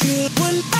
cute one.